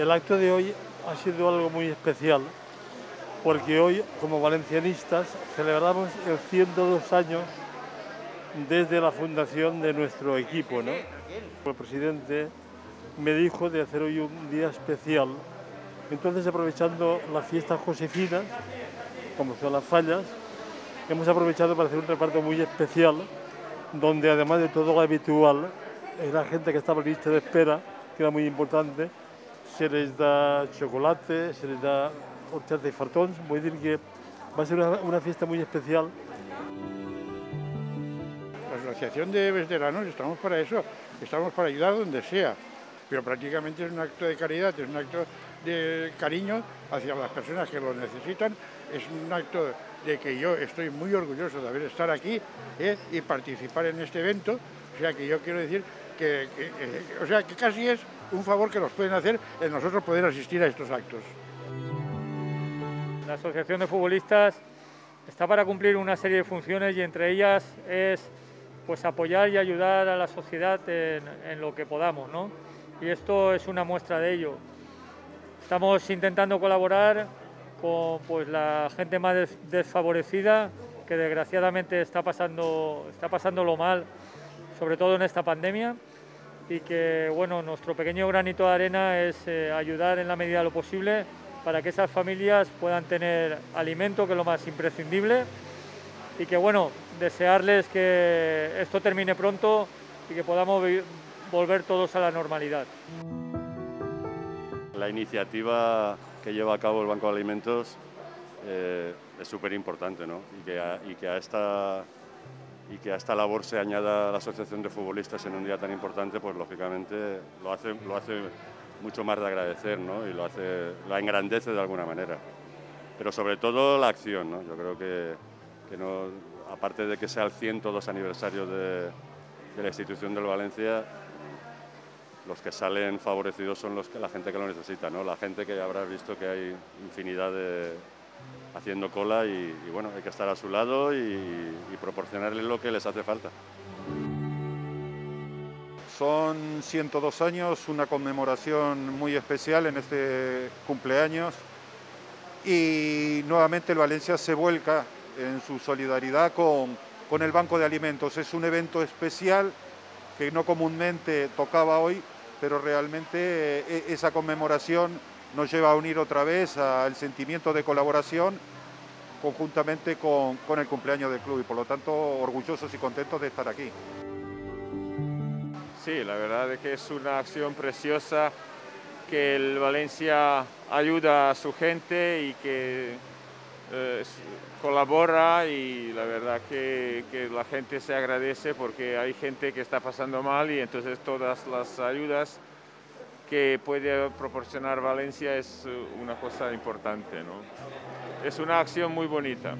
el acto de hoy ha sido algo muy especial porque hoy como valencianistas celebramos el 102 años desde la fundación de nuestro equipo. ¿no? El presidente me dijo de hacer hoy un día especial. Entonces aprovechando las fiestas josefinas, como son las fallas, hemos aprovechado para hacer un reparto muy especial donde además de todo lo habitual, la gente que estaba lista de espera, que era muy importante, se les da chocolate, se les da horchata y fartons, voy a decir que va a ser una fiesta muy especial. La Asociación de Veteranos estamos para eso, estamos para ayudar donde sea, pero prácticamente es un acto de caridad, es un acto de cariño hacia las personas que lo necesitan, es un acto de que yo estoy muy orgulloso de haber estado aquí ¿eh? y participar en este evento, o sea que yo quiero decir que, que eh, o sea que casi es un favor que nos pueden hacer en nosotros poder asistir a estos actos. La Asociación de Futbolistas está para cumplir una serie de funciones y entre ellas es pues apoyar y ayudar a la sociedad en, en lo que podamos, ¿no? Y esto es una muestra de ello. Estamos intentando colaborar con pues, la gente más des- desfavorecida que desgraciadamente está pasando, está pasándolo mal, sobre todo en esta pandemia, y que bueno, nuestro pequeño granito de arena es eh, ayudar en la medida de lo posible para que esas familias puedan tener alimento, que es lo más imprescindible, y que bueno, desearles que esto termine pronto y que podamos volver todos a la normalidad. La iniciativa que lleva a cabo el Banco de Alimentos eh, es súper importante ¿no? y, que a, esta, y que a esta labor se añada la Asociación de Futbolistas en un día tan importante, pues lógicamente lo hace, lo hace mucho más de agradecer ¿no? y lo, hace, lo engrandece de alguna manera. Pero sobre todo la acción, ¿no? yo creo que, que no, aparte de que sea el 102 aniversario de la institución del Valencia, los que salen favorecidos son los que, la gente que lo necesita, ¿no? La gente que habrás visto que hay infinidad de haciendo cola y, bueno, hay que estar a su lado y, y proporcionarles lo que les hace falta. Son 102 años, una conmemoración muy especial en este cumpleaños y nuevamente el Valencia se vuelca en su solidaridad con, con el Banco de Alimentos. Es un evento especial que no comúnmente tocaba hoy, pero realmente eh, esa conmemoración nos lleva a unir otra vez al sentimiento de colaboración conjuntamente con, con el cumpleaños del club y por lo tanto orgullosos y contentos de estar aquí. Sí, la verdad es que es una acción preciosa que el Valencia ayuda a su gente y que eh, colabora y la verdad que, que, la gente se agradece porque hay gente que está pasando mal y entonces todas las ayudas que puede proporcionar Valencia es una cosa importante. ¿no? Es una acción muy bonita.